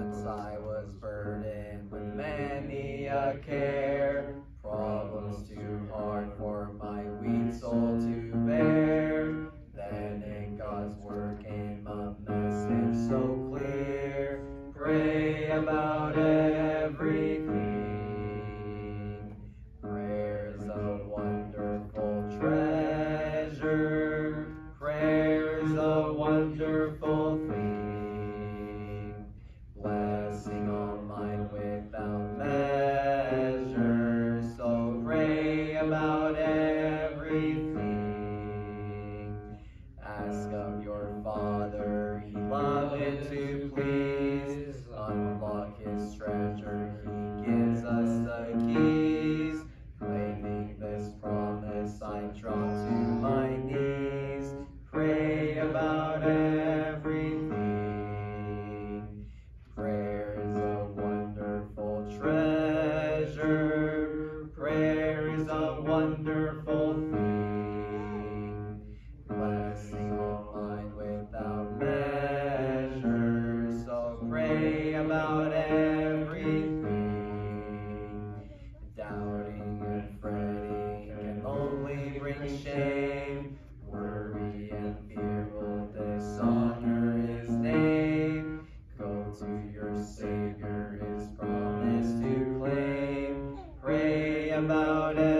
Once I was burdened with many a care, problems too hard for my weak soul to bear. Then in God's word came a message so clear. Pray about everything. Prayer's a wonderful treasure. Prayer's a wonderful about everything. Doubting and fretting can only bring shame. Worry and fear will dishonor his name. Go to your Savior, his promise to claim. Pray about everything.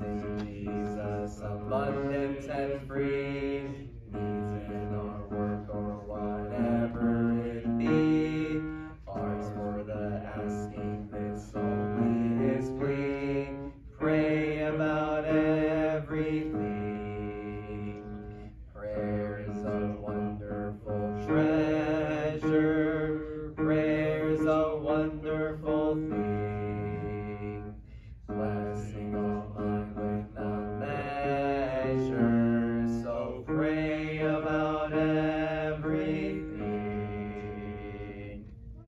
Jesus, abundant and free, needs in our work or whatever it be. Ours for the asking, this only his plea. Pray about everything. Prayer is a wonderful treasure. Prayer is a wonderful thing.